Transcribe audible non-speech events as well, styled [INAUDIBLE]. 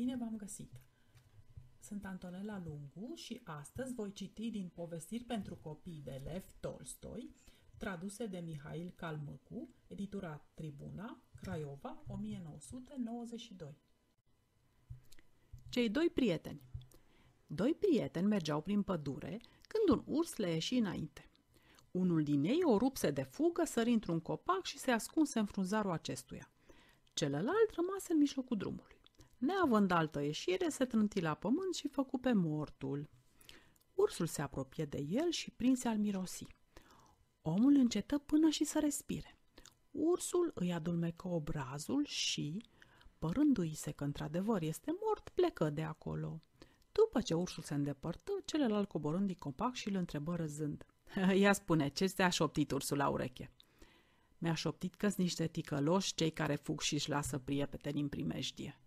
Bine v-am găsit! Sunt Antonella Lungu și astăzi voi citi din Povestiri pentru copii de Lev Tolstoi, traduse de Mihail Calmăcu, editura Tribuna, Craiova, 1992. Cei doi prieteni Doi prieteni mergeau prin pădure când un urs le ieși înainte. Unul din ei o rupse de fugă, sări într-un copac și se ascunse în frunzarul acestuia. Celălalt rămase în mijlocul drumului. Neavând altă ieșire, se trânti la pământ și făcu pe mortul. Ursul se apropie de el și prinse al mirosi. Omul încetă până și să respire. Ursul îi adulmecă obrazul și, părându-i se că într-adevăr este mort, plecă de acolo. După ce ursul se îndepărtă, celălalt coborând din copac și îl întrebă răzând. [LAUGHS] Ia spune, ce ți-a șoptit ursul la ureche? Mi-a șoptit că niște ticăloși cei care fug și își lasă prieteni în primejdie.